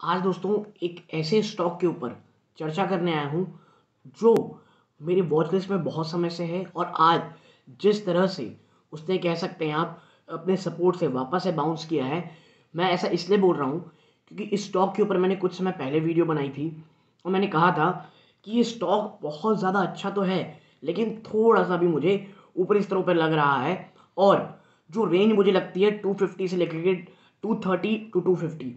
आज दोस्तों एक ऐसे स्टॉक के ऊपर चर्चा करने आया हूँ, जो मेरी वॉच में बहुत समय से है और आज जिस तरह से उसने कह सकते हैं आप, अपने सपोर्ट से वापस से बाउंस किया है, मैं ऐसा इसलिए बोल रहा हूँ क्योंकि इस स्टॉक के ऊपर मैंने कुछ समय पहले वीडियो बनाई थी और मैंने कहा था कि ये स्टॉक बहुत ज़्यादा अच्छा तो है, लेकिन थोड़ा सा भी मुझे ऊपरी स्तरों पर लग रहा है और जो रेंज मुझे लगती है 250 से लेकर के 230 टू 250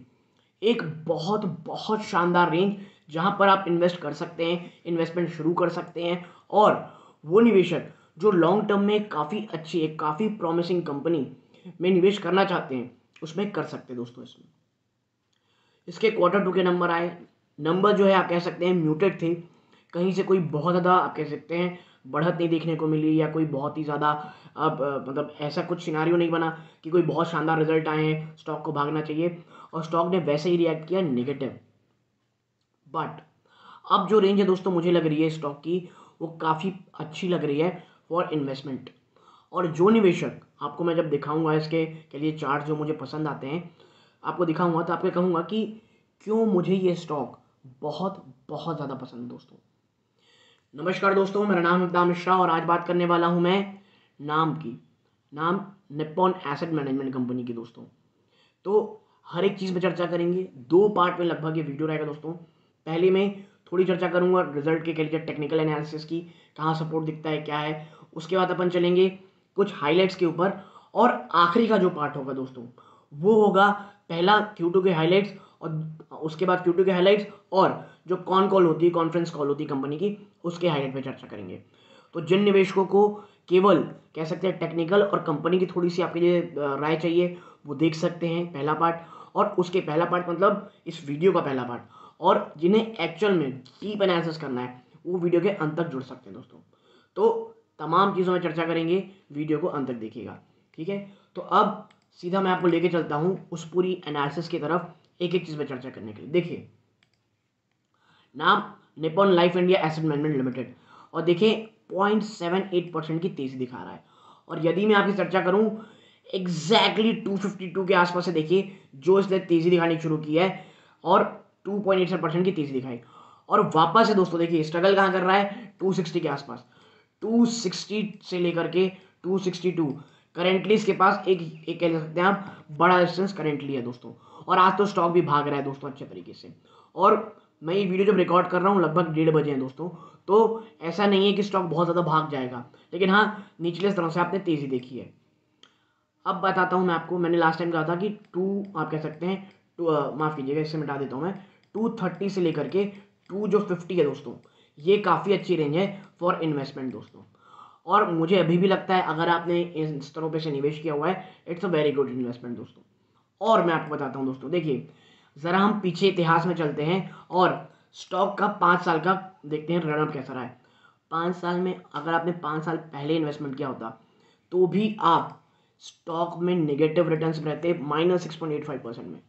एक बहुत बहुत शानदार रेंज जहाँ पर आप इन्वेस्ट कर सकते हैं इन्वेस्टमेंट शुरू कर सकते हैं। और वो निवेशक जो लॉन्ग टर्म में काफ़ी अच्छी, एक काफ़ी प्रॉमिसिंग कंपनी में निवेश करना चाहते हैं, उसमें कर सकते हैं दोस्तों इसमें। इसके क्वार्टर टू के नंबर आए। नंबर जो है आप कह सकते हैं म्यूटेड थे। कहीं से कोई बहुत ज़्यादा आप कह सकते हैं बढ़त नहीं देखने को मिली या कोई बहुत ही ज़्यादा अब मतलब ऐसा कुछ सिनारियो नहीं बना कि कोई बहुत शानदार रिज़ल्ट आए हैं स्टॉक को भागना चाहिए। और स्टॉक ने वैसे ही रिएक्ट किया नेगेटिव बट अब जो रेंज है दोस्तों, मुझे लग रही है स्टॉक की, वो काफ़ी अच्छी लग रही है फॉर इन्वेस्टमेंट और जो निवेशक, आपको मैं जब दिखाऊँगा इसके, के लिए चार्ट जो मुझे पसंद आते हैं, आपको दिखाऊँगा तो आपको कहूँगा कि क्यों मुझे ये स्टॉक बहुत बहुत ज़्यादा पसंद है दोस्तों. नमस्कार दोस्तों, मेरा नाम है मिश्रा और आज बात करने वाला हूँ मैं नाम की, नाम निप्पॉन एसेट मैनेजमेंट कंपनी की दोस्तों. तो हर एक चीज़ पर चर्चा करेंगे। दो पार्ट में लगभग ये वीडियो रहेगा दोस्तों। पहले मैं थोड़ी चर्चा करूँगा रिज़ल्ट के लिए टेक्निकल एनालिसिस की, कहाँ सपोर्ट दिखता है, क्या है। उसके बाद अपन चलेंगे कुछ हाईलाइट्स के ऊपर। और आखिरी का जो पार्ट होगा दोस्तों, वो होगा पहला क्यू के हाईलाइट्स और उसके बाद क्यू के हाईलाइट्स और जो कॉन कॉल होती है कॉन्फ्रेंस कॉल होती है कंपनी की, उसके हाईलाइट पे चर्चा करेंगे। तो जिन निवेशकों को केवल कह सकते हैं टेक्निकल और कंपनी की थोड़ी सी आपके लिए राय चाहिए वो देख सकते हैं पहला पार्ट और उसके पहला पार्ट मतलब इस वीडियो का पहला पार्ट और जिन्हें एक्चुअल में डीप एनालिसिस करना है, वो वीडियो के अंत तक जुड़ सकते हैं दोस्तों। तो तमाम चीज़ों में चर्चा करेंगे वीडियो को अंत तक देखिएगा, ठीक है? तो अब सीधा मैं आपको लेके चलता हूँ उस पूरी एनालिसिस की तरफ़ एक एक चीज़ पर चर्चा करने के लिए। देखिए, नाम Nippon life India asset management limited और देखिए पॉइंट सेवन एट परसेंट की तेज़ी दिखा रहा है। और यदि मैं आपकी चर्चा करूँ एग्जैक्टली फिफ्टी टू के आसपास से देखिए, जो इसने तेज़ी दिखानी शुरू की है और टू पॉइंट एट परसेंट की तेज़ी दिखाई। और वापस से दोस्तों देखिए स्ट्रगल कहाँ कर रहा है? टू सिक्सटी के आसपास। टू सिक्सटी से लेकर के टू सिक्सटी टू करेंटली इसके पास एक एक कह सकते हैं आप, बड़ा डिस्टेंस करेंटली है दोस्तों। और आज तो स्टॉक भी भाग रहा है दोस्तों अच्छे तरीके से। और मैं ये वीडियो जब रिकॉर्ड कर रहा हूँ, लगभग डेढ़ बजे हैं दोस्तों तो ऐसा नहीं है कि स्टॉक बहुत ज़्यादा भाग जाएगा। लेकिन हाँ निचले तरह से आपने तेज़ी देखी है। अब बताता हूँ मैं आपको, मैंने लास्ट टाइम कहा था कि टू आप कह सकते हैं टू माफ़ कीजिएगा, इससे मिटा देता हूँ मैं टू थर्टी से लेकर के टू जो फिफ्टी है दोस्तों, ये काफ़ी अच्छी रेंज है फॉर इन्वेस्टमेंट दोस्तों। और मुझे अभी भी लगता है, अगर आपने इन स्तरों पे से निवेश किया हुआ है it's a very good investment दोस्तों। और मैं आपको बताता हूँ दोस्तों, देखिए, ज़रा हम पीछे इतिहास में चलते हैं और स्टॉक का पाँच साल का देखते हैं रनअप कैसा रहा है। पाँच साल में अगर आपने पाँच साल पहले इन्वेस्टमेंट किया होता तो भी आप स्टॉक में नेगेटिव रिटर्न्स रहते हैं minus six point eight five percent में।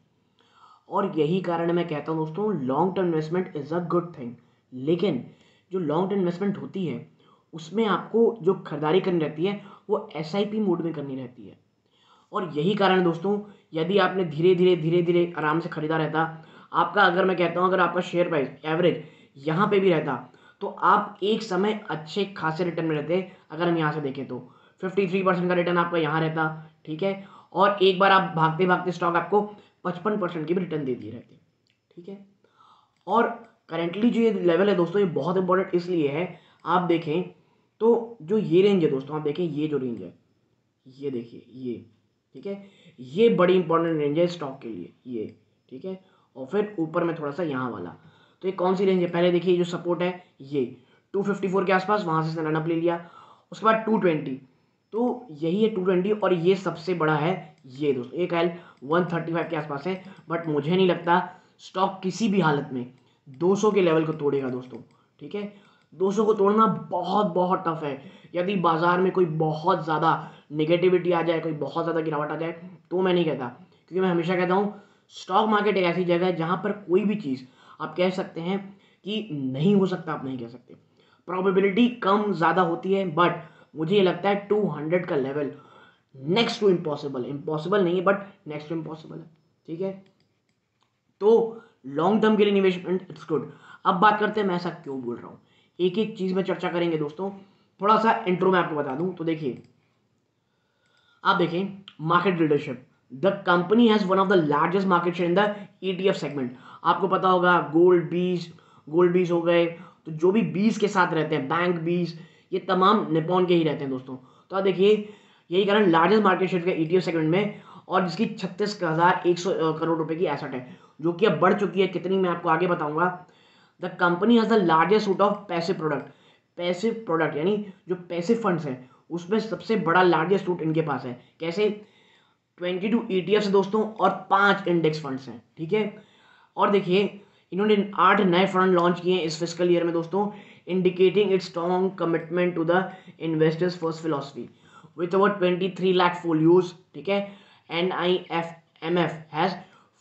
और यही कारण मैं कहता हूँ दोस्तों long term investment is a good thing लेकिन जो लॉन्ग टर्म इन्वेस्टमेंट होती है, उसमें आपको जो खरीदारी करनी रहती है, वो एसआईपी मोड में करनी रहती है। और यही कारण दोस्तों, यदि आपने धीरे धीरे धीरे धीरे आराम से खरीदा रहता, आपका अगर मैं कहता हूँ, अगर आपका शेयर प्राइस एवरेज यहाँ पे भी रहता तो आप एक समय अच्छे खासे रिटर्न में रहते, अगर हम यहाँ से देखें तो। फिफ्टी थ्री परसेंट का रिटर्न आपका यहाँ रहता, ठीक है? और एक बार आप भागते भागते स्टॉक आपको पचपन परसेंट की भी रिटर्न दे दिए रहते, ठीक है? और करेंटली जो ये लेवल है दोस्तों, ये बहुत इंपॉर्टेंट इसलिए है, आप देखें तो जो ये रेंज है दोस्तों, आप देखें, ये जो रेंज है, ये देखिए, ये, ठीक है? ये बड़ी इंपॉर्टेंट रेंज है स्टॉक के लिए, ये, ठीक है? और फिर ऊपर में थोड़ा सा यहाँ वाला तो ये कौन सी रेंज है? पहले देखिए जो सपोर्ट है, ये 254 के आसपास, वहाँ से रनअप ले लिया, उसके बाद 220 तो यही है 220 और ये सबसे बड़ा है ये दोस्तों, एक एल 135 के आसपास है बट मुझे नहीं लगता स्टॉक किसी भी हालत में 200 के लेवल को तोड़ेगा दोस्तों, ठीक है? 200 को तोड़ना बहुत बहुत टफ है। यदि बाज़ार में कोई बहुत ज़्यादा निगेटिविटी आ जाए, कोई बहुत ज़्यादा गिरावट आ जाए तो मैं नहीं कहता, क्योंकि मैं हमेशा कहता हूँ स्टॉक मार्केट एक ऐसी जगह है जहाँ पर कोई भी चीज़, आप कह सकते हैं कि नहीं हो सकता, आप नहीं कह सकते। प्रोबेबिलिटी कम ज़्यादा होती है बट मुझे ये लगता है टू हंड्रेड का level next to impossible impossible नहीं है बट नेक्स्ट टू इम्पॉसिबल है। ठीक है? तो लॉन्ग टर्म के लिए इन्वेस्टमेंट इट्स गुड अब बात करते हैं मैं ऐसा क्यों बोल रहा हूँ? एक एक चीज़ में चर्चा करेंगे दोस्तों। थोड़ा सा इंट्रो में आपको बता दूँ तो देखिए। आप देखें market leadership the company has one of the largest market share in the E segment आपको पता होगा गोल्ड बीस गोल्ड बीस हो गए। तो जो भी बीस के साथ रहते हैं बैंक बीस ये तमाम निपॉन के ही रहते हैं दोस्तों। तो आप देखिए, यही कारण लार्जेस्ट मार्केट शेयर का ई सेगमेंट में और जिसकी छत्तीस हज़ार एक सौ करोड़ रुपए की एसेट है, जो कि अब बढ़ चुकी है। कितनी मैं आपको आगे बताऊँगा। The company has the largest suit of पैसे प्रोडक्ट पैसिव प्रोडक्ट यानी जो पैसिव फंड्स हैं, उसमें सबसे बड़ा लार्जेस्ट सूट इनके पास है। कैसे? ट्वेंटी टू ई टी दोस्तों और पाँच इंडेक्स फंड्स हैं, ठीक है? और देखिए, इन्होंने आठ नए फंड लॉन्च किए हैं इस फ़िज़िकल ईयर में दोस्तों। Indicating its strong commitment to the investors first philosophy with over twenty three lakh folios ठीक है N I F M F has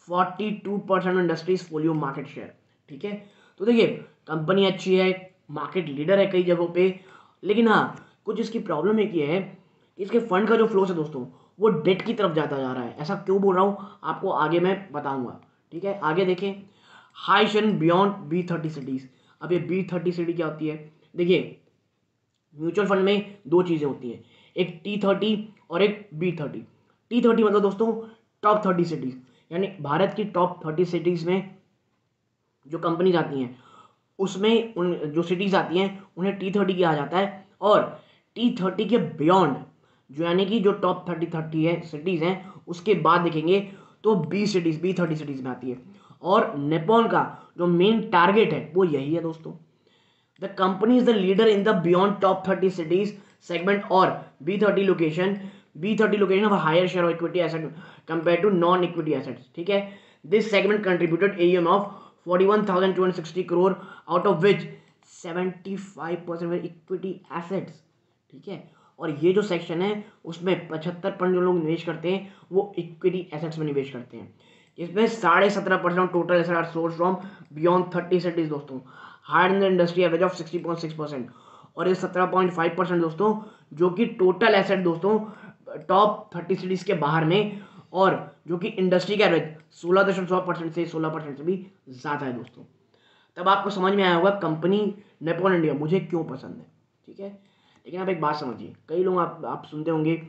forty two percent industries folio market share ठीक है तो देखिए कंपनी अच्छी है मार्केट लीडर है कई जगहों पे, लेकिन हाँ कुछ इसकी प्रॉब्लम एक ये है कि इसके फंड का जो फ्लो है दोस्तों, वो डेट की तरफ़ जाता जा रहा है। ऐसा क्यों बोल रहा हूँ? आपको आगे मैं बताऊँगा, ठीक है? आगे देखें हाई शेन बियॉन्ड बी थर्टी सिटीज़ अब ये बी थर्टी सिटी क्या होती है? देखिए म्यूचुअल फंड में दो चीज़ें होती हैं। एक टी थर्टी और एक बी थर्टी टी थर्टी मतलब दोस्तों टॉप थर्टी सिटीज़ यानी भारत की टॉप थर्टी सिटीज़ में जो कंपनीज़ आती हैं, उसमें उन, जो सिटीज़ आती हैं, उन्हें टी थर्टी किया जाता है। और टी थर्टी के बियॉन्ड जो यानी कि जो टॉप थर्टी थर्टी है सिटीज़ हैं, उसके बाद देखेंगे तो B cities B thirty cities में आती है। और नेपाल का जो मेन टारगेट है, वो यही है दोस्तों। The company is the leader in the beyond top thirty cities segment और B thirty location B thirty location of higher share of equity asset compare to non equity assets ठीक है? This segment contributed A M of forty one thousand two hundred sixty crore out of which seventy five percent equity assets ठीक है? और ये जो section है, उसमें पचहत्तर परसेंट जो लोग निवेश करते हैं, वो इक्विटी एसेट्स में निवेश करते हैं। इसमें साढ़े सत्रह percent total asset are source from beyond thirty cities दोस्तों। Higher in industry average of sixty point six percent और ये सत्रह पॉइंट फाइव परसेंट दोस्तों, जो कि टोटल एसेट दोस्तों टॉप थर्टी सिटीज़ के बाहर में और जो कि इंडस्ट्री का एवरेज सोलह दशमलव परसेंट से सोलह परसेंट से भी ज़्यादा है, दोस्तों। तब आपको समझ में आया होगा कंपनी नेपोन इंडिया मुझे क्यों पसंद है, ठीक है? लेकिन आप एक बात समझिए, कई लोग आप आप सुनते होंगे,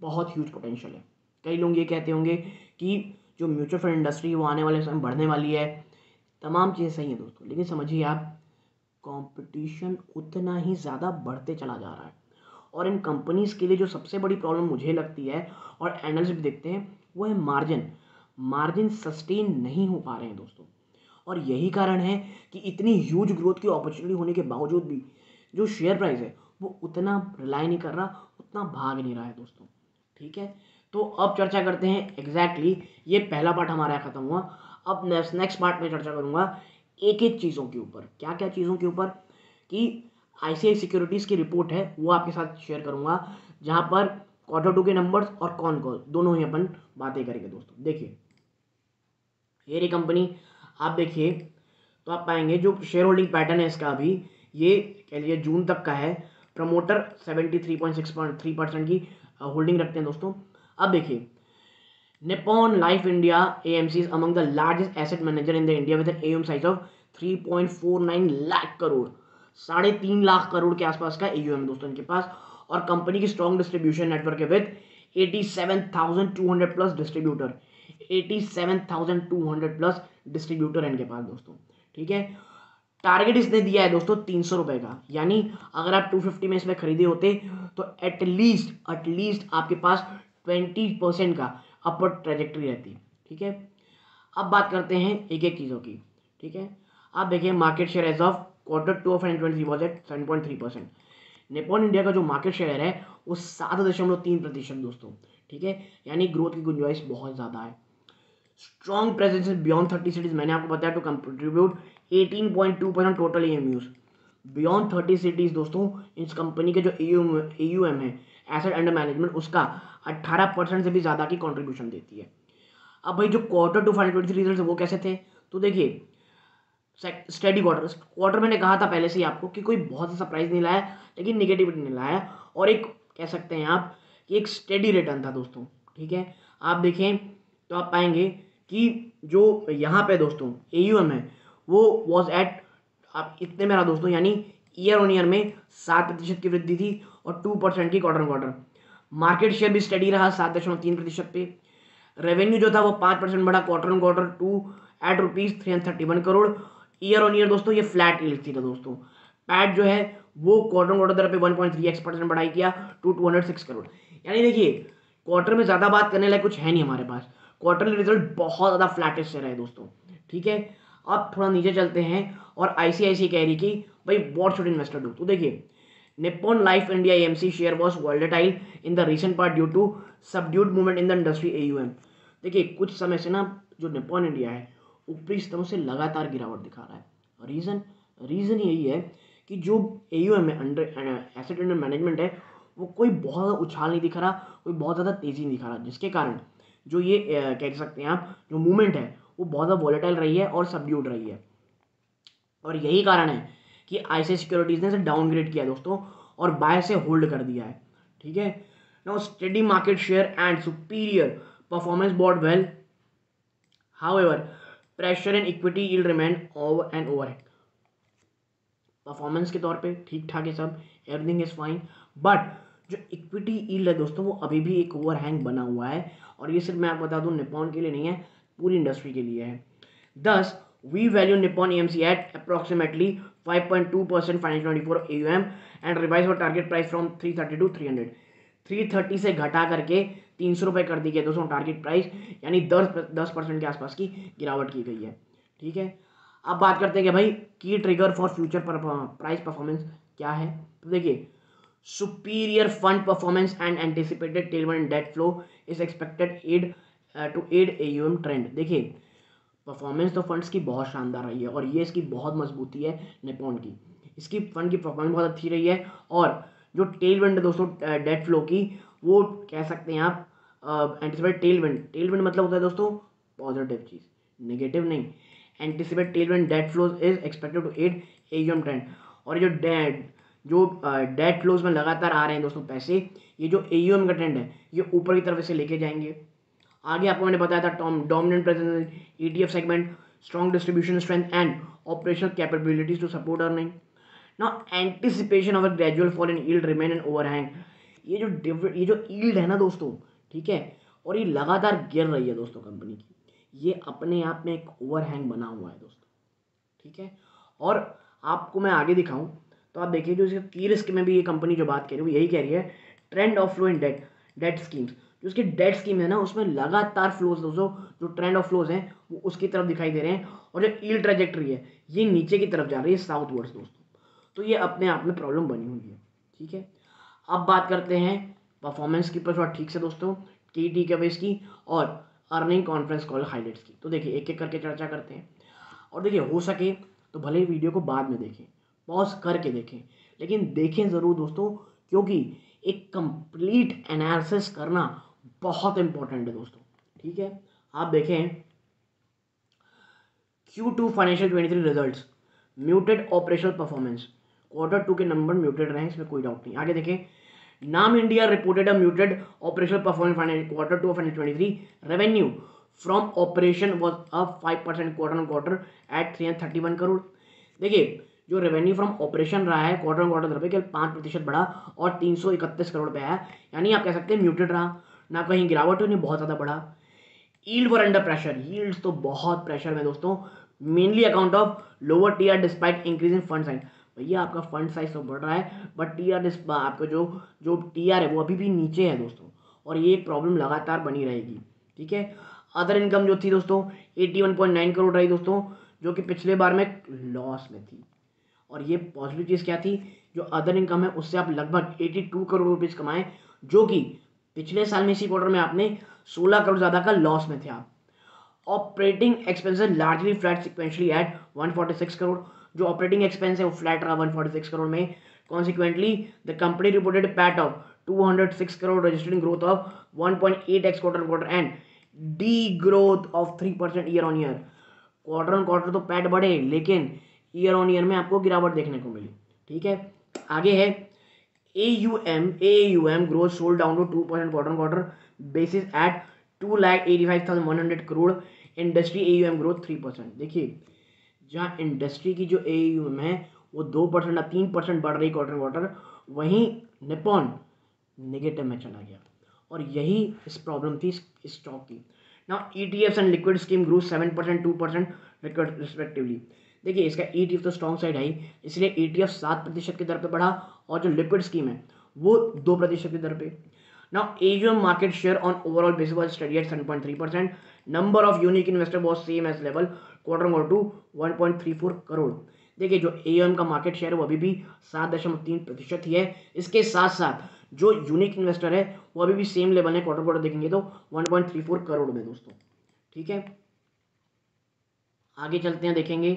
बहुत ह्यूज पोटेंशियल है। कई लोग ये कहते होंगे कि जो म्यूचुअल फंड इंडस्ट्री वो आने वाले समय बढ़ने वाली है। तमाम चीज़ें सही हैं दोस्तों, लेकिन समझिए आप कंपटीशन उतना ही ज़्यादा बढ़ते चला जा रहा है। और इन कंपनीज़ के लिए जो सबसे बड़ी प्रॉब्लम मुझे लगती है, और एनालिस्ट भी देखते हैं, वो है मार्जिन मार्जिन सस्टेन नहीं हो पा रहे हैं दोस्तों। और यही कारण है कि इतनी ह्यूज ग्रोथ की अपॉर्चुनिटी होने के बावजूद भी जो शेयर प्राइस है, वो उतना रिलाई नहीं कर रहा, उतना भाग नहीं रहा है दोस्तों। ठीक है? तो अब चर्चा करते हैं एग्जैक्टली exactly, ये पहला पार्ट हमारा ख़त्म हुआ। अब नेक्स्ट नेक्स्ट पार्ट में चर्चा करूँगा एक एक चीज़ों के ऊपर। क्या क्या चीज़ों के ऊपर? कि आई सिक्योरिटीज़ की रिपोर्ट है वो आपके साथ शेयर करूँगा जहाँ पर क्वार्टर टू के नंबर्स और कौन कौन दोनों ही अपन बातें करेंगे दोस्तों। देखिए ये रही कंपनी आप देखिए तो आप पाएँगे जो शेयर होल्डिंग पैटर्न है इसका अभी ये कह लीजिए जून तक का है। Promoter seventy three point six point three percent की होल्डिंग रखते हैं दोस्तों। अब देखिए Nippon life India A M C among the largest asset manager in the India with M size of three point four nine lakh crore साढ़े तीन लाख करोड़ के आसपास का एयू है दोस्तों इनके पास, और कंपनी की स्ट्रॉन्ग डिस्ट्रीब्यूशन नेटवर्क है with eighty seven thousand two hundred plus distributor eighty seven thousand two hundred plus distributor इनके पास दोस्तों, ठीक है? टारगेट इसने दिया है दोस्तों तीन सौ रुपए का, यानी अगर आप टू फिफ्टी में इसमें खरीदे होते तो एटलीस्ट एटलीस्ट आपके पास ट्वेंटी परसेंट का अपर ट्रेजेक्ट्री रहती है, ठीक है? अब बात करते हैं एक एक चीज़ों की, ठीक है? आप देखिए market share as of quarter two of twenty was eight seven point three percent Nippon India का जो मार्केट शेयर है, वो सात दशमलव तीन प्रतिशत दोस्तों, ठीक है? यानी ग्रोथ की गुंजाइश बहुत ज़्यादा है। Strong presence beyond thirty cities मैंने आपको बताया to contribute eighteen point two percent total use beyond thirty cities दोस्तों, इस कंपनी के जो ए यू एम है एसेट अंडर मैनेजमेंट उसका अट्ठारह परसेंट से भी ज़्यादा की कॉन्ट्रीब्यूशन देती है। अब भाई जो quarter two five twenty three result वो कैसे थे? तो देखिए स्टडी क्वार्टर क्वार्टर मैंने कहा था पहले से ही आपको कि कोई बहुत सा सरप्राइज़ नहीं लाया, लेकिन निगेटिविटी नहीं लाया। और एक, कह सकते हैं आप कि एक स्टडी रिटर्न था दोस्तों, ठीक है? आप देखें तो आप पाएँगे कि जो यहाँ पे दोस्तों ए है, वो वॉज़ एट आप, इतने मेरा दोस्तों, यानी ईयर ऑन ईयर में सात प्रतिशत की वृद्धि थी और टू परसेंट की क्वार्टर क्वार्टर मार्केट शेयर भी स्टडी रहा सात दशमलव तीन प्रतिशत पे। रेवेन्यू जो था वो पाँच परसेंट बढ़ा quarter on quarter to eight rupees three hundred thirty one crore year on year दोस्तों ये फ्लैट ईल्ड थी दोस्तों। पैट जो है वो क्वार्टर क्वार्टर दर पे one point three X percent बढ़ाई किया to two hundred six crore यानी देखिए क्वार्टर में ज़्यादा बात करने लायक कुछ है नहीं हमारे पास। क्वार्टरली रिज़ल्ट बहुत ज़्यादा फ्लैटेस्ट से रहे दोस्तों। ठीक है? अब थोड़ा नीचे चलते हैं और आईसीआईसी कह रही कि, भाई वॉट शुड इन्वेस्टर डू तो देखिए Nippon life India AMC share was volatile in the recent part due to subdued movement in the industry AUM देखिए, कुछ समय से ना जो निप्पॉन इंडिया है, ऊपरी स्तरों से लगातार गिरावट दिखा रहा है। रीज़न रीज़न यही है कि जो ए यू एम है अंडर एसेट अंडर मैनेजमेंट है, वो कोई बहुत ज़्यादा उछाल नहीं दिखा रहा, कोई बहुत ज़्यादा तेज़ी नहीं दिखा रहा। जिसके कारण जो ये कह सकते हैं आप, जो मूवमेंट है वो बहुत ज़्यादा वॉलेटाइल रही है और सबड्यूड रही है। और यही कारण है कि आई सिक्योरिटीज़ ने इसे डाउनग्रेड किया दोस्तों, और बाय से होल्ड कर दिया है। ठीक है? Now steady market share and superior performance bode well however pressure and equity yield remain over and over performance के तौर पे ठीक ठाक है सब एवरीथिंग इज़ फाइन बट जो इक्विटी ईल्ड है दोस्तों, वो अभी भी एक ओवर हैंग बना हुआ है। और ये सिर्फ़ मैं आपको बता दूँ निपॉन के लिए नहीं है। पूरी इंडस्ट्री के लिए है। Thus we value Nippon E M C at approximately five point two percent financial twenty four A M and revise for target price from three thirty two three hundred three thirty से घटा करके तीन सौ रुपये कर दी गई दोस्तों target price यानी दस दस परसेंट के आसपास की गिरावट की गई है। ठीक है? अब बात करते हैं कि भाई key trigger for future price performance क्या है? तो देखिए superior fund performance and anticipated टेलमेंट debt flow is expected add to add A U trend देखिए परफॉर्मेंस तो फंड्स की बहुत शानदार रही है और ये इसकी बहुत मजबूती है नेपोन की। इसकी फंड की परफॉर्मेंस बहुत अच्छी रही है और जो टेल विंड दोस्तों डेट uh, फ्लो की वो कह सकते हैं आप anticipate tail wind tail wind मतलब होता है दोस्तों पॉजिटिव चीज़ नेगेटिव नहीं। Anticipate tail wind debt flows is expected to add A U M trend और जो डेट जो डेट फ्लोज में लगातार आ रहे हैं दोस्तों पैसे ये जो ए का ट्रेंड है ये ऊपर की तरफ़ से लेके जाएँगे। आगे आपको मैंने बताया था Tom dominant presence E T F segment strong distribution strength and operational capabilities to support earning ना anticipation of a gradual fall in yield remain an overhang ये जो ये जो ईल्ड है ना दोस्तों, ठीक है? और ये लगातार गिर रही है दोस्तों कंपनी की। ये अपने आप में एक ओवरहैंग बना हुआ है दोस्तों, ठीक है? और आपको मैं आगे दिखाऊँ तो आप देखिए जो इसके की रिस्क में भी ये कंपनी जो बात कह रही है, वो यही कह रही है trend of flow in debt debt schemes जो उसकी डेट स्कीम है ना, उसमें लगातार फ्लोज दोस्तों, जो ट्रेंड ऑफ़ फ्लोज हैं, वो उसकी तरफ़ दिखाई दे रहे हैं और जो ईल ट्रेजेक्ट्री है, ये नीचे की तरफ़ जा रही है साउथ वर्ड्स दोस्तों। तो ये अपने आप में प्रॉब्लम बनी हुई है, ठीक है? अब बात करते हैं परफॉर्मेंस की पर ठीक से दोस्तों टी टी के बेस की और अर्निंग कॉन्फ्रेंस कॉल हाईलाइट्स की। तो देखिए एक एक करके चर्चा करते हैं। और देखिए, हो सके तो भले ही वीडियो को बाद में देखें पॉज करके देखें, लेकिन देखें ज़रूर दोस्तों, क्योंकि एक कंप्लीट एनालिसिस करना बहुत इंपॉर्टेंट है दोस्तों, ठीक है? आप देखें Q two financial twenty three result muted operational performance quarter two के नंबर म्यूटेड रहे, इसमें कोई डाउट नहीं। आगे देखें, NAM India reported a muted operational performance quarter two financial twenty three revenue from operation was up five percent quarter on quarter at three thirty one crore देखिए, जो revenue from operation रहा है quarter on quarter दर केवल पाँच प्रतिशत बढ़ा और तीन सौ इकतीस करोड़ पे आया। यानी आप कह सकते हैं म्यूटेड रहा। ना कहीं गिरावट हुई नहीं बहुत ज़्यादा बढ़ा yield were under pressure yields तो बहुत प्रेशर में दोस्तों। Mainly account of lower T R despite increase in fund size भैया, आपका फंड साइज़ तो बढ़ रहा है बट टी आर आपका जो जो टी आर है, वो अभी भी नीचे है दोस्तों। और ये एक प्रॉब्लम लगातार बनी रहेगी। ठीक है? अदर इनकम जो थी दोस्तों eighty one point nine crore रही दोस्तों, जो कि पिछले बार में लॉस में थी। और ये पॉजिटिव चीज़ क्या थी? जो अदर इनकम है, उससे आप लगभग 82 करोड़ रुपीज़ कमाएँ, जो कि पिछले साल में इसी क्वार्टर में आपने 16 करोड़ ज़्यादा का लॉस में थे आप। Operating expenses largely flat sequentially at 146 crore जो ऑपरेटिंग एक्सपेंस है वो फ्लैट रहा 146 करोड़ में। Consequently the company reported PAT of 206 crore registering growth of 1.8 X quarter quarter and the growth of 3 percent year on year quarter on quarter तो PAT बढ़े, लेकिन year on year में आपको गिरावट देखने को मिली। ठीक है? आगे है A U M growth slowed down to two percent quarter quarter basis at two lakh eighty five thousand one hundred crore industry a growth three percent देखिए, जहाँ इंडस्ट्री की जो ए एम है, वो दो परसेंट या तीन परसेंट बढ़ रही क्वार्टर क्वार्टर वहीं निपॉन नेगेटिव में चला गया। और यही इस प्रॉब्लम थी स्टॉक की। ना E T F and liquid scheme grow seven percent two percent respectively देखिए इसका ई टी एफ़ तो स्ट्रॉन्ग साइड आई इसलिए ई टी एफ़ सात प्रतिशत की दर पर बढ़ा और जो लिक्विड स्कीम है वो दो प्रतिशत की दर पे। Now, AUM market share on overall basis was steady at 7.3%. Number of unique investor was same as level quarter over to 1.34 crore देखिए जो एम का मार्केट शेयर है वो अभी भी सात दशमलव तीन प्रतिशत ही है। इसके साथ साथ जो यूनिक इन्वेस्टर है वो अभी भी सेम लेवल है क्वार्टर क्वार्टर देखेंगे तो 1.34 करोड़ में दोस्तों। ठीक है? आगे चलते हैं देखेंगे।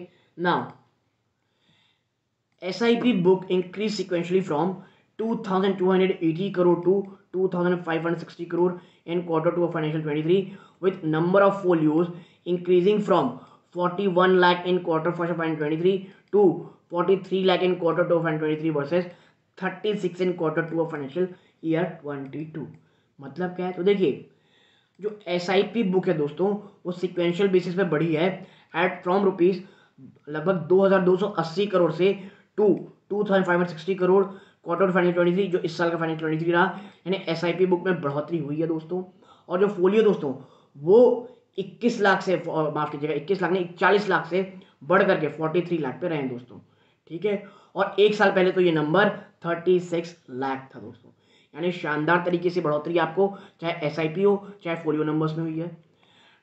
I P book increase sequentially from 2280 crore to 2560 crore in quarter 2 of financial 23 with number of folios increasing from 41 lakh in quarter 1 of financial 23 to 43 lakh in quarter 2 of financial 23 versus 36 in quarter 2 of financial year 22 मतलब क्या है तो देखिए जो S book है दोस्तों वो sequential basis पे बढ़ी है एट फ्रॉम रुपीज़ लगभग 2280 करोड़ से to 2560 crore quarter final twenty three जो इस साल का फाइनल ट्वेंटी थ्री रहा, यानी एस आई पी बुक में बढ़ोतरी हुई है दोस्तों। और जो फोलियो दोस्तों, वो इक्कीस लाख से माफ़ कीजिएगा, इक्कीस लाख नहीं चालीस लाख से बढ़ करके फोर्टी थ्री लाख पे रहे हैं दोस्तों। ठीक है? और एक साल पहले तो ये नंबर थर्टी सिक्स लाख था दोस्तों। यानी शानदार तरीके से बढ़ोतरी आपको, चाहे एस आई पी हो, चाहे फोलियो नंबर्स में हुई है।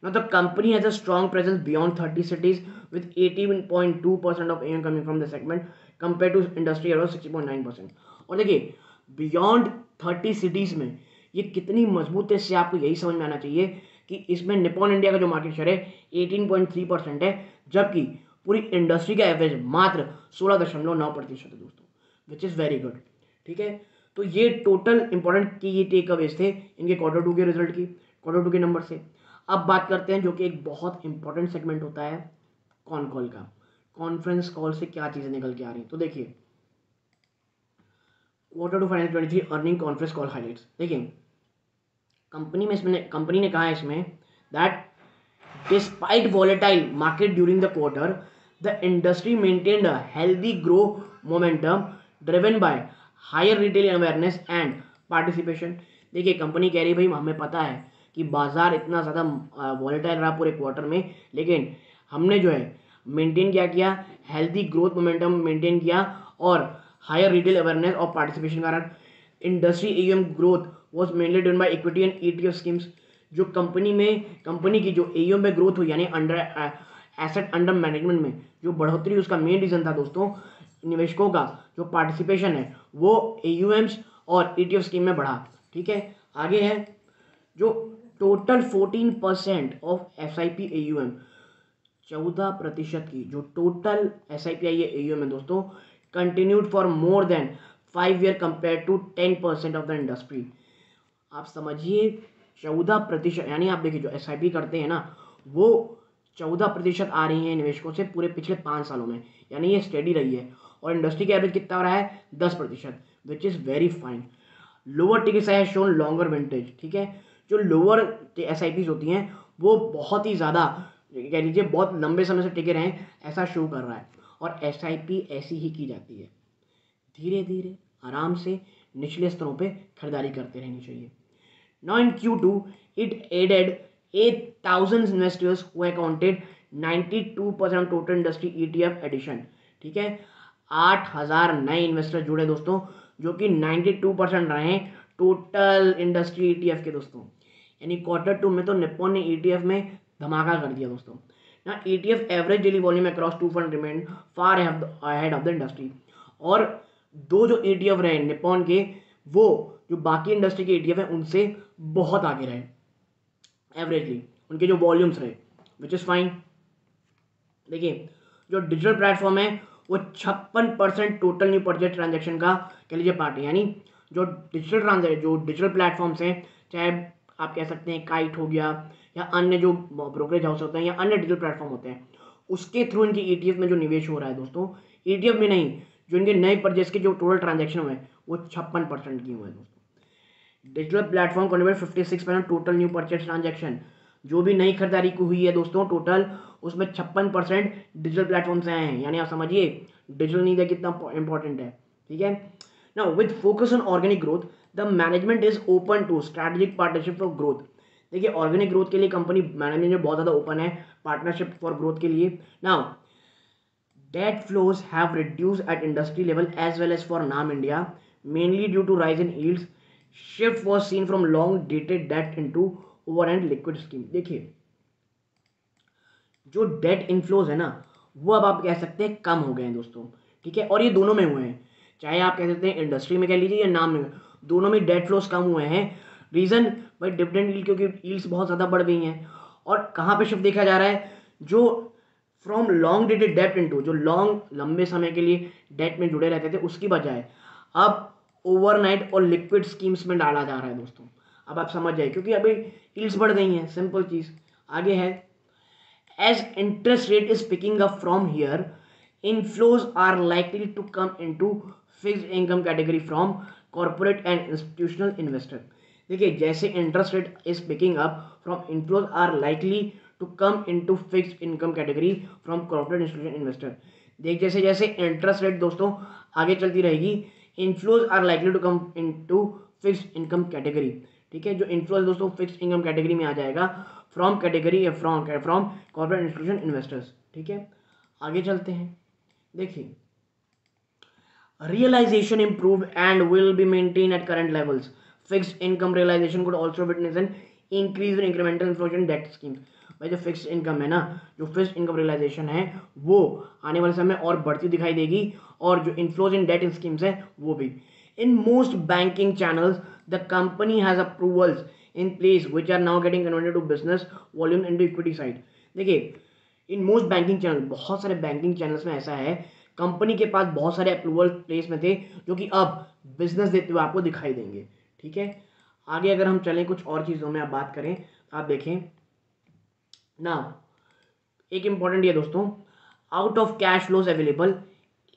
Now the company has a strong presence beyond 30 cities with 18.2% of AUM coming from the segment compared to industry around 60.9%. और देखिए बियॉन्ड थर्टी सिटीज़ में ये कितनी मज़बूत है इससे आपको यही समझ में आना चाहिए कि इसमें निपॉन इंडिया का जो मार्केट शेयर है एटीन पॉइंट थ्री परसेंट है, जबकि पूरी इंडस्ट्री का एवरेज मात्र सोलह दशमलव नौ प्रतिशत है दोस्तों विच इज़ वेरी गुड ठीक है तो ये टोटल इंपॉर्टेंट की टेक अवेज थे इनके क्वार्टर टू के रिज़ल्ट की क्वार्टर टू के नंबर से अब बात करते हैं जो कि एक बहुत इंपॉर्टेंट सेगमेंट होता है कॉन कॉल का। कॉन्फ्रेंस कॉल से क्या चीज़ें निकल के आ रही हैं? तो देखिए quarter two finance twenty three earning conference call highlights देखिए कंपनी में इसमें कंपनी ने कहा है इसमें that despite volatile market during the quarter the industry a healthy grow momentum driven by higher retail awareness and participation देखिए company कह रही भाई, हमें पता है कि बाज़ार इतना ज़्यादा वॉलेटाइल रहा पूरे क्वार्टर में, लेकिन हमने जो है मेंटेन क्या किया? हेल्दी ग्रोथ मोमेंटम मेंटेन किया और हायर रिटेल अवेयरनेस और पार्टिसिपेशन कारण industry M growth was mainly done by equity and E T F schemes जो कंपनी में कंपनी की जो एम में ग्रोथ हुई, यानी अंडर एसेट अंडर मैनेजमेंट में, जो बढ़ोतरी उसका मेन रीज़न था दोस्तों, निवेशकों का जो पार्टिसिपेशन है, वो ए और ई टी एफ़ स्कीम में बढ़ा, ठीक है? आगे है जो total fourteen percent of S I P M चौदह प्रतिशत की जो total S I P I A U M है दोस्तों continued for more than five year compare to ten percent of the industry आप समझिए, चौदह प्रतिशत, यानी आप देखिए जो एस आई पी करते हैं ना, वो चौदह प्रतिशत आ रही हैं निवेशकों से पूरे पिछले पाँच सालों में। यानी ये स्टडी रही है। और इंडस्ट्री का एवरेज कितना हो रहा है? दस प्रतिशत which is very fine lower ticket size shown longer vintage ठीक है? जो लोअर एस होती हैं, वो बहुत ही ज़्यादा, कह लीजिए बहुत लंबे समय से टिके रहें, ऐसा शो कर रहा है। और एस आई पी ऐसी ही की जाती है। धीरे धीरे आराम से निचले स्तरों पे खरीदारी करते रहनी चाहिए। Now in Q two it added eight thousand investors who accounted ninety two percent total industry E T F addition ठीक है? आठ हज़ार नए इन्वेस्टर जुड़े दोस्तों, जो कि नाइन्टी टू परसेंट रहे total industry E T F के दोस्तों। यानी क्वार्टर टू में तो निप्पॉन ने ई टी एफ़ में धमाका कर दिया दोस्तों। ना E T F average daily volume across two fund remain far head of the industry और दो जो ई टी एफ़ रहे निपॉन के, वो जो बाकी इंडस्ट्री के ई टी एफ़ है, उनसे बहुत आगे रहे। एवरेजली उनके जो वॉल्यूम्स रहे विच इज़ फाइन देखिए, जो डिजिटल प्लेटफॉर्म है, वो छप्पन percent total new purchase transaction का, कह लीजिए पार्ट यानी जो डिजिटल ट्रांजे जो डिजिटल प्लेटफॉर्म्स हैं, चाहे आप कह सकते हैं काइट हो गया या अन्य जो ब्रोकरेज हाउस होते हैं या अन्य डिजिटल प्लेटफॉर्म होते हैं, उसके थ्रू इनकी ई में जो निवेश हो रहा है दोस्तों ईटीएफ में नहीं, जो इनके नए परचेज के जो टोटल ट्रांजेक्शन हुए वो छप्पन परसेंट की हुए हैं दोस्तों। Digital platform contribute fifty six percent total new purchase transaction जो भी नई खरीदारी की हुई है दोस्तों टोटल उसमें छप्पन परसेंट डिजिटल प्लेटफॉर्म से आए हैं। यानी आप समझिए डिजिटल नींद कितना इंपॉर्टेंट है, ठीक है? ना with focus on organic growth the management is open to strategic partnership for growth देखिए ऑर्गेनिक ग्रोथ के लिए कंपनी मैनेजमेंट बहुत ज़्यादा ओपन है पार्टनरशिप फॉर ग्रोथ के लिए। Now debt flows have reduce at industry level as well as for NAM India mainly due to rise in yields. Shift was seen from long dated debt into over and liquid scheme देखिए, जो date inflows है ना, वो अब आप कह सकते हैं कम हो गए हैं दोस्तों। ठीक है? और ये दोनों में हुए हैं। चाहे आप कह सकते हैं इंडस्ट्री में कह लीजिए या नाम में दोनों में डेट फ्लोस कम हुए हैं। रीज़न भाई डिविडेंड यील्ड क्योंकि यील्ड्स बहुत ज़्यादा बढ़ गई हैं। और कहाँ पे शिफ्ट देखा जा रहा है? जो from long dated debt into जो लॉन्ग लंबे समय के लिए डेट में जुड़े रहते थे, उसकी बजाय अब ओवरनाइट और लिक्विड स्कीम्स में डाला जा रहा है दोस्तों। अब आप समझ जाए क्योंकि अभी यील्ड्स बढ़ गई हैं सिंपल चीज़। आगे है as interest rate is picking up from here inflows are likely to come into fixed income category from corporate and institutional investor देखिए, जैसे interest rate is picking up from inflows are likely to come into fixed income category from corporate institution investor देख, जैसे जैसे interest rate दोस्तों आगे चलती रहेगी inflows are likely to come into fixed income category ठीक है, जो इनफ्लोज दोस्तों फिक्स इनकम कैटेगरी में आ जाएगा from category from from corporate institution investors ठीक है, आगे चलते हैं। देखिए realization improved and will be maintained at current levels. Fixed income realization could also witness an increase in incremental inflation debt schemes. भाई, जो फिक्स इनकम है ना, जो फिक्स इनकम रियलाइजेशन है, वो आने वाले समय और बढ़ती दिखाई देगी और जो इन्फ्लोज इन डेट स्कीम्स है, वो भी in most banking channels the company has approvals in place which are now getting converted to business volume in equity side देखिए इन मोस्ट बैंकिंग चैनल बहुत सारे बैंकिंग चैनल्स में ऐसा है कंपनी के पास बहुत सारे अप्रूवल प्लेस में थे, जो कि अब बिज़नेस देते हुए आपको दिखाई देंगे, ठीक है? आगे अगर हम चलें कुछ और चीज़ों में आप बात करें, आप देखें। ना एक इंपॉर्टेंट ये दोस्तों out of cash flows available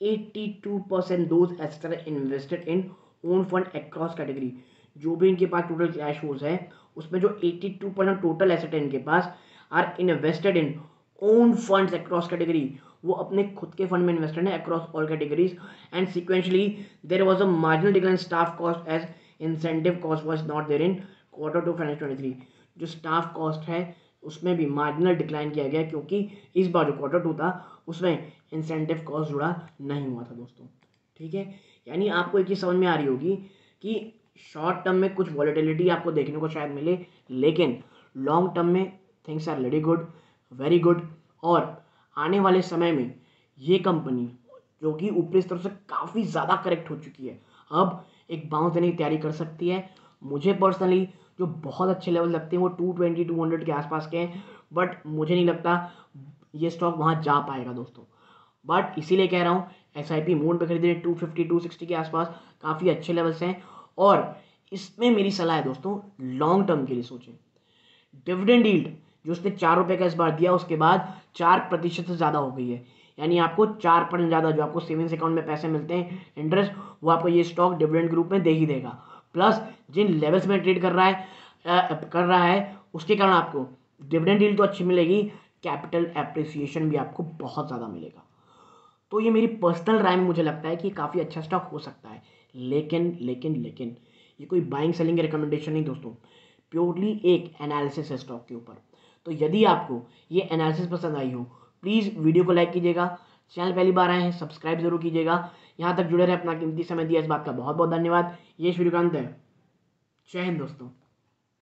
82 percent those asset invested in own fund across category जो भी इनके पास टोटल कैश फ्लोज है, उसमें जो 82 परसेंट टोटल एसेट है इनके पास are invested in own funds across category वो अपने खुद के फंड में इन्वेस्टेड है across all categories and sequentially there was a marginal decline staff cost as incentive cost was not there in quarter two finance twenty three जो staff cost है, उसमें भी मार्जिनल डिक्लाइन किया गया क्योंकि इस बार जो क्वार्टर टू था, उसमें इंसेंटिव कॉस्ट जुड़ा नहीं हुआ था दोस्तों। ठीक है? यानी आपको एक चीज़ समझ में आ रही होगी कि शॉर्ट टर्म में कुछ वॉलिटिलिटी आपको देखने को शायद मिले, लेकिन लॉन्ग टर्म में things are very good very good और आने वाले समय में ये कंपनी, जो कि ऊपरी स्तर से काफ़ी ज़्यादा करेक्ट हो चुकी है, अब एक बाउंस देने की तैयारी कर सकती है। मुझे पर्सनली जो बहुत अच्छे लेवल लगते हैं, वो टू ट्वेंटी टू हंड्रेड के आसपास के हैं बट मुझे नहीं लगता ये स्टॉक वहाँ जा पाएगा दोस्तों। बट इसीलिए कह रहा हूँ एस आई पी मोड पर खरीदे टू फिफ्टी टू सिक्सटी के आसपास काफ़ी अच्छे लेवल्स हैं। और इसमें मेरी सलाह है दोस्तों लॉन्ग टर्म के लिए सोचें। डिविडेंड डील्ड जो उसने चार रुपये का इस बार दिया उसके बाद चार प्रतिशत से ज़्यादा हो गई है। यानी आपको चार परसेंट ज़्यादा जो आपको सेविंग्स अकाउंट में पैसे मिलते हैं इंटरेस्ट वो आपको ये स्टॉक डिविडेंड ग्रुप में दे ही देगा। प्लस जिन लेवल्स में ट्रेड कर रहा है आ, कर रहा है उसके कारण आपको डिविडेंड डील तो अच्छी मिलेगी कैपिटल एप्रिसिएशन भी आपको बहुत ज़्यादा मिलेगा। तो ये मेरी पर्सनल राय में मुझे लगता है कि काफ़ी अच्छा स्टॉक हो सकता है। लेकिन लेकिन लेकिन ये कोई बाइंग सेलिंग रिकमेंडेशन नहीं दोस्तों। प्योरली एक एनालिसिस है स्टॉक के ऊपर। तो यदि आपको ये एनालिसिस पसंद आई हो प्लीज़ वीडियो को लाइक कीजिएगा। चैनल पहली बार आए हैं सब्सक्राइब ज़रूर कीजिएगा। यहाँ तक जुड़े रहे अपना कीमती समय दिया इस बात का बहुत बहुत धन्यवाद। ये वीडियो का अंत है। जय हिंद दोस्तों।